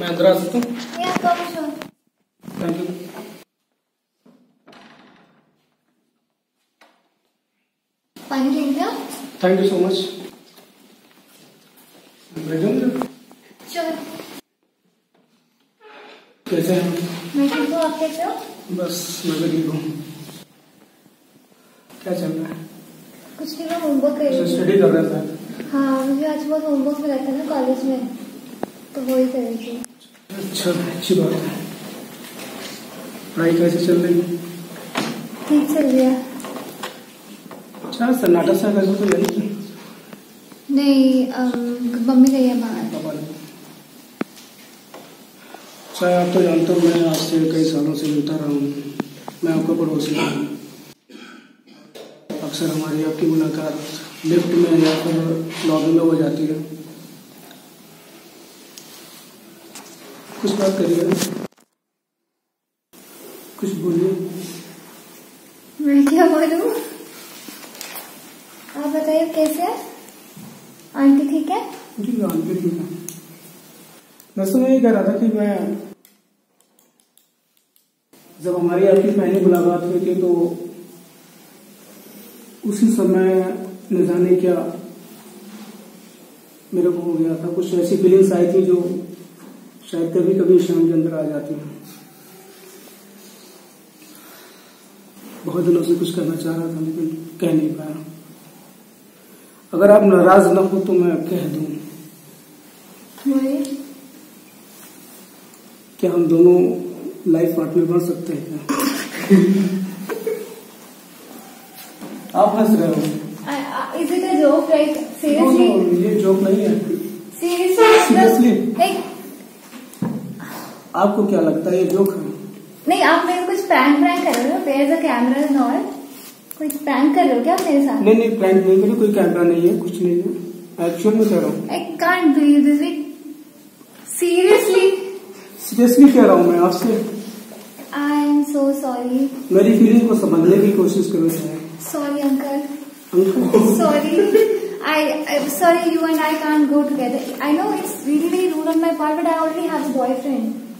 मैं अंदर आ सकता हूँ? Thank you thank you so much कैसे हो? बस मैं ठीक हूँ। क्या चल रहा है? कुछ नहीं मैं होमवर्क कर रही स्टडी कर रहा था। हाँ मुझे आज बहुत होमवर्क मिला था ना कॉलेज में तो वही कर रही थी। अच्छा अच्छी बात है। पढ़ाई कैसे चल रही है? ठीक चल रही है। अच्छा सन्नाटा सा कैसे तो नहीं नहीं मम्मी गई है बाहर। ने अच्छा आप तो जानते हो मैं आपसे कई सालों से मिलता रहा हूँ। मैं आपका पड़ोसी हूँ। अक्सर हमारी आपकी मुलाकात लिफ्ट में या फिर लॉबी में हो जाती है। कुछ बात करिए। कुछ बोलिए। मैं क्या बोलूँ? आप बताइए कैसे है? आंटी ठीक है? जी आंटी ठीक है। बस तो मैं ये कह रहा था कि मैं जब हमारी आपकी पहली मुलाकात हुई थी तो उसी समय न जाने क्या मेरे को हो गया था। कुछ ऐसी फीलिंग्स आई थी जो शायद कभी कभी शाम के अंदर आ जाती हैं। बहुत दिनों से कुछ करना चाह रहा था, लेकिन कह नहीं पाया। अगर आप नाराज़ न हो तो मैं कह दूँ। क्या हम दोनों लाइफ पार्टनर बन सकते हैं। क्या आप हंस रहे हो? Is it a joke like seriously ये जोक नहीं है। सीरियसली? लाइक आपको क्या लगता है ये जोक है? नहीं आप मेरे कुछ प्रैंक प्रैंक कर रहे हो? Is a camera and all कोई प्रैंक कर रहे हो क्या मेरे साथ? नहीं नहीं प्रैंक नहीं करी कोई कैमरा नहीं है कुछ नहीं है। एक्चुअल में कह रहा हूँ। I can't believe this seriously seriously कह रहा हूँ मैं आपसे आई एम सो सॉरी मेरी फीलिंग को समझने की कोशिश करो sorry uncle sorry. I, I'm sorry, you and I can't go together. I know it's really very rude on my part, but I already have a boyfriend.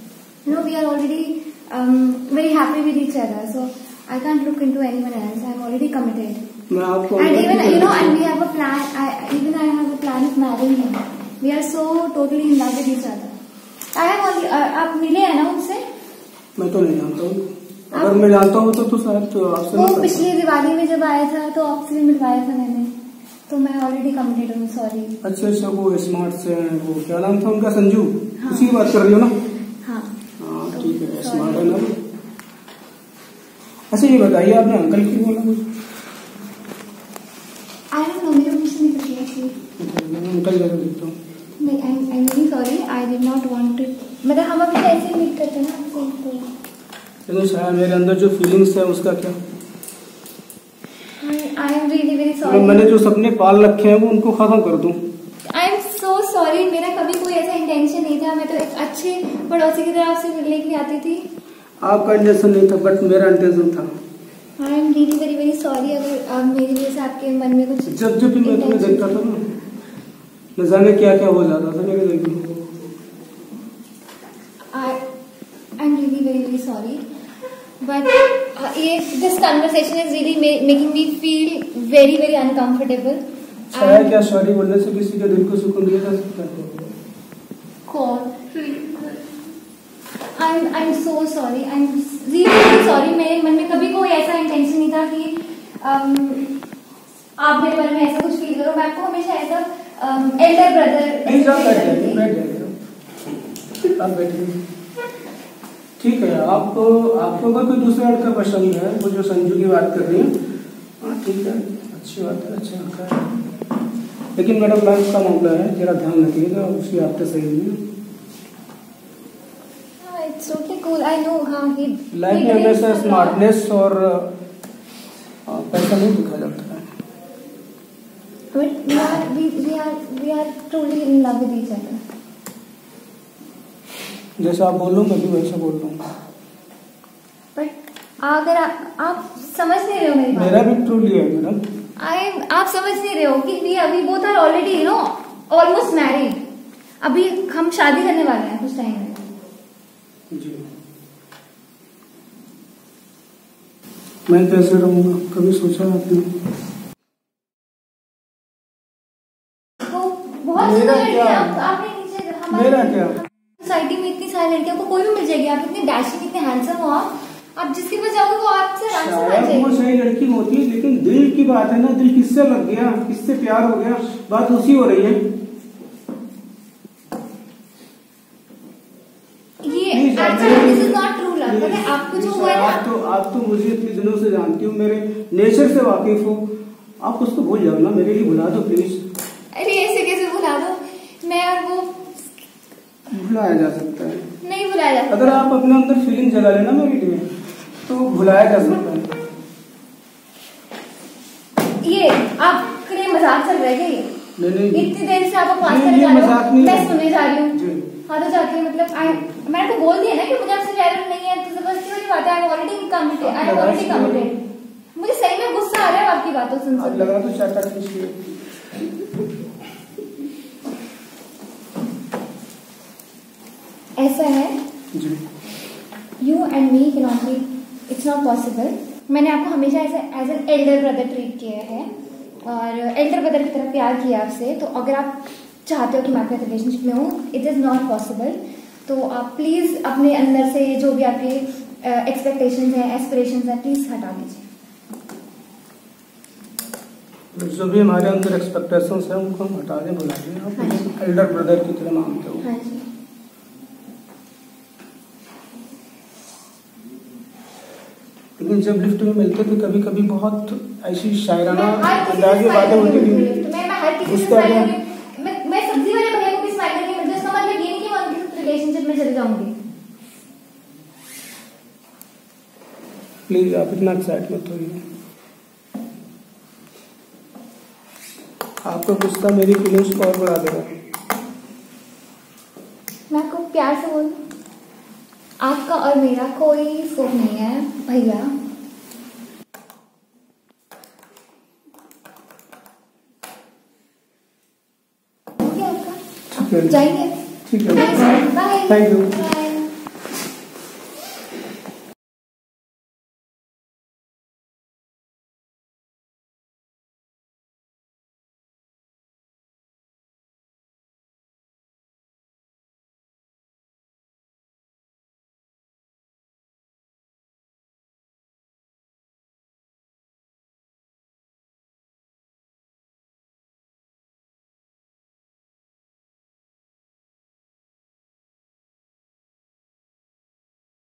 You know, we are already um, very happy with each other, so I can't look into anyone else. I'm already committed. And even you know, and we have a plan. I even I have a plan of marrying him. We are so totally in love with each other. Have only. Uh, आप मिले हैं ना उनसे? मैं तो नहीं जानता हूँ। अगर मैं जानता हूँ तो, तो शायद तो आपसे वो पिछली दिवाली में जब आया था तो आपसे मिलवाया था मैंने। तो मैं ऑलरेडी कमिटेड हूँ सॉरी अच्छा अच्छा वो स्मार्ट से वो क्या नाम था उनका संजू? हाँ। उसी की बात कर रही हो ना? हाँ। हाँ ठीक है स्मार्ट है ना अच्छा ये बताइए आपने अंकल की बोला कुछ? आई डोंट नो मेरे मुझसे नहीं पता अंकल जगह देखता हूँ नहीं I I am really sorry I did not want to मतलब हम अभी तो ऐसे मीट करते हैं ना लेकिन शायद मेरे अंदर जो फीलिंग्स है उसका क्या? आई एम रियली वेरी तो मैंने जो सपने पाल रखे हैं वो उनको खत्म कर दूँ। आई एम सो सॉरी मेरा कभी कोई ऐसा इंटेंशन नहीं था। मैं तो एक अच्छे पड़ोसी की तरह आपसे मिलने के लिए आती थी। आपका इंटेंशन नहीं था बट मेरा इंटेंशन था। I am really very very sorry अगर आप मेरी वजह से आपके मन में कुछ जब जब भी मैं तुम्हें देखता था ना न जाने क्या क्या हो जाता था मेरे दिल में I I'm really sorry, but uh, this conversation is really ma- making me feel very very uncomfortable. And क्या सॉरी बोलने से किसी के दिल को सुकून दिया जा सकता है God, I'm I'm so sorry. I'm really really sorry. मेरे मन में कभी कोई ऐसा इंटेंशन नहीं था कि um, आप मेरे बारे में ऐसा कुछ फील करो मैं आपको हमेशा ऐसा एल्डर ब्रदर प्लीज़ आप बैठ जाइए बैठ जाइए आप बैठिए ठीक है आपको आपको अगर कोई दूसरा लड़का पसंद है वो जो संजू की बात कर रही है। हाँ ठीक है अच्छी बात है अच्छा लड़का है लेकिन मैडम लाइफ का मामला है जरा ध्यान रखिएगा उसकी आदतें सही नहीं it's totally cool I know हाँ ही लाइफ में हमेशा स्मार्टनेस और पैसा नहीं दिखा जाता है. जैसे आप बोल लो मैं भी वैसे बोल रहा पर अगर आ, आप समझ नहीं रहे हो मेरी मेरा भी ट्रू लिया है मैडम आई आप समझ नहीं रहे हो कि वी अभी both are already you know almost married अभी हम शादी करने वाले हैं कुछ टाइम में। जी। मैं तो कैसे रहूँगा कभी सोचा आपने। तो बहुत मेरा क्या? आपने नीचे हमारी सोसाइटी में सारी लड़कियों को कोई भी मिल जाएगी। आप इतने डैशिंग इतने हैंडसम हो आप। आप जिसके पास जाओगे वो आपसे शायद वो सही लड़की होती है लेकिन दिल की बात है ना दिल किससे लग गया किससे प्यार हो गया बात उसी हो रही है। आप आपको जो हुआ तो आप तो मुझे इतने दिनों से जानती हो मेरे नेचर से वाकिफ हो। आप उसको भूल जाओ ना मेरे लिए भुला दो प्लीज़ अरे ऐसे कैसे भुला दो? मैं वो भुलाया जा सकता है। नहीं बुलाया जाता अगर आप अपने अंदर फीलिंग जगा लेना मेरे लिए तो भुलाया जा सकता है। ये आपके लिए मज़ाक चल रहा है ये नहीं नहीं। इतनी देर से आप पास ये- कर जा रहे हो। मैं। सुनने जा रही हूँ। हाँ तो जाके मतलब आई मैंने को बोल दिया ना कि मुझे आपसे प्यार नहीं है तो ज़बरदस्ती वाली बात है I already committed I already committed मुझे सही में गुस्सा आ रहा है आपकी बातों सुन आप सुन लगा तो चाटा खींचिए ऐसा है? यू एंड मी के not be it's not possible मैंने आपको हमेशा as as an elder brother treat किया है। और एल्डर ब्रदर की तरह प्यार किया आपसे तो अगर आप चाहते हो कि मैं आपके रिलेशनशिप में हूँ इट इज़ नॉट पॉसिबल तो आप प्लीज़ अपने अंदर से जो भी आपके एक्सपेक्टेशन हैं एस्पिरेशंस हैं प्लीज़ हटा दीजिए। जो भी हमारे अंदर एक्सपेक्टेशंस है उनको हम हटा दें भुला दें आप हाँ एल्डर ब्रदर की तरह मानते हो। हाँ जी। लेकिन जब लिफ्ट में मिलते थे कभी कभी बहुत ऐसी शायराना अंदाज में बातें होती थी। उसका smile क्या? करके मैं मैं सब्ज़ी वाले भैया को भी स्माइल करके मिलती हूँ मतलब ये नहीं कि मैं उनके रिलेशनशिप में चली जाऊँगी। प्लीज़ आप इतना एक्साइट मत होइए। आपका गुस्सा मेरी फीलिंग्स को और बढ़ा देगा। मैं आपको प्यार से बोल। आपका और मेरा कोई स्कोप नहीं है भैया। जाएँगे है। थैंक है।